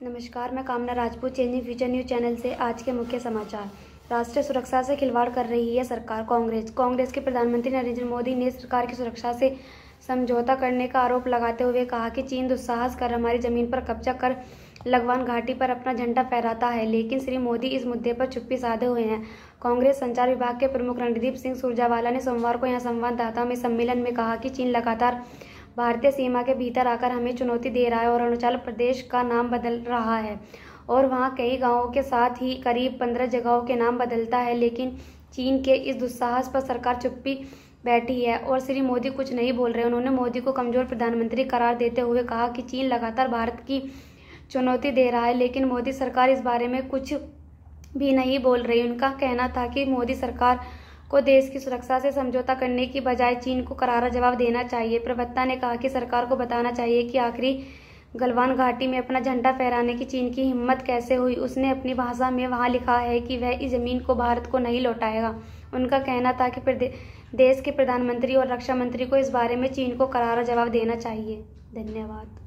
नमस्कार, मैं Kamna Rajput changing future news channel से आज के मुख्य समाचार। राष्ट्रीय सुरक्षा से खिलवाड़ कर रही है सरकार कांग्रेस। कांग्रेस के प्रधानमंत्री नरेंद्र मोदी ने सरकार की सुरक्षा से समझौता करने का आरोप लगाते हुए कहा कि चीन दुस्साहस कर हमारी ज़मीन पर कब्जा कर लगवान घाटी पर अपना झंडा फहराता है, लेकिन श्री मोदी इस मुद्दे पर चुप्पी साधे हुए हैं। कांग्रेस संचार विभाग के प्रमुख रणदीप सिंह सुरजावाला ने सोमवार को यहाँ संवाददाता में सम्मेलन में कहा कि चीन लगातार भारतीय सीमा के भीतर आकर हमें चुनौती दे रहा है और अरुणाचल प्रदेश का नाम बदल रहा है। और वहाँ कई गाँवों के साथ ही करीब पंद्रह जगहों के नाम बदलता है, लेकिन चीन के इस दुस्साहस पर सरकार चुप्पी बैठी है और श्री मोदी कुछ नहीं बोल रहे। उन्होंने मोदी को कमज़ोर प्रधानमंत्री करार देते हुए कहा कि चीन लगातार भारत की चुनौती दे रहा है, लेकिन मोदी सरकार इस बारे में कुछ भी नहीं बोल रही। उनका कहना था कि मोदी सरकार को देश की सुरक्षा से समझौता करने की बजाय चीन को करारा जवाब देना चाहिए। प्रवक्ता ने कहा कि सरकार को बताना चाहिए कि आखिरी गलवान घाटी में अपना झंडा फहराने की चीन की हिम्मत कैसे हुई। उसने अपनी भाषा में वहाँ लिखा है कि वह इस ज़मीन को भारत को नहीं लौटाएगा। उनका कहना था कि देश के प्रधानमंत्री और रक्षा मंत्री को इस बारे में चीन को करारा जवाब देना चाहिए। धन्यवाद।